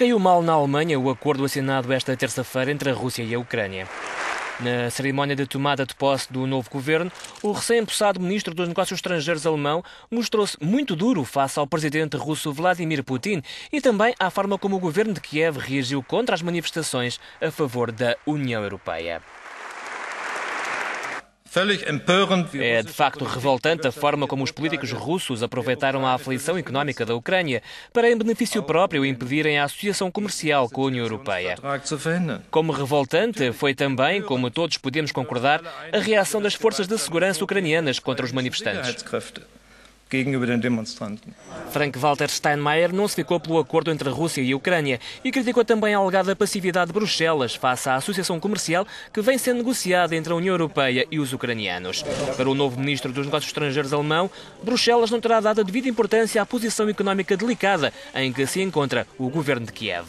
Caiu mal na Alemanha o acordo assinado esta terça-feira entre a Rússia e a Ucrânia. Na cerimónia de tomada de posse do novo governo, o recém-empossado ministro dos Negócios Estrangeiros alemão mostrou-se muito duro face ao presidente russo Vladimir Putin e também à forma como o governo de Kiev reagiu contra as manifestações a favor da União Europeia. É de facto revoltante a forma como os políticos russos aproveitaram a aflição económica da Ucrânia para, em benefício próprio, impedirem a associação comercial com a União Europeia. Como revoltante foi também, como todos podemos concordar, a reação das forças de segurança ucranianas contra os manifestantes gegenüber den Demonstranten. Frank-Walter Steinmeier não se ficou pelo acordo entre a Rússia e a Ucrânia e criticou também a alegada passividade de Bruxelas face à associação comercial que vem sendo negociada entre a União Europeia e os ucranianos. Para o novo ministro dos Negócios Estrangeiros alemão, Bruxelas não terá dado a devida importância à posição económica delicada em que se encontra o governo de Kiev.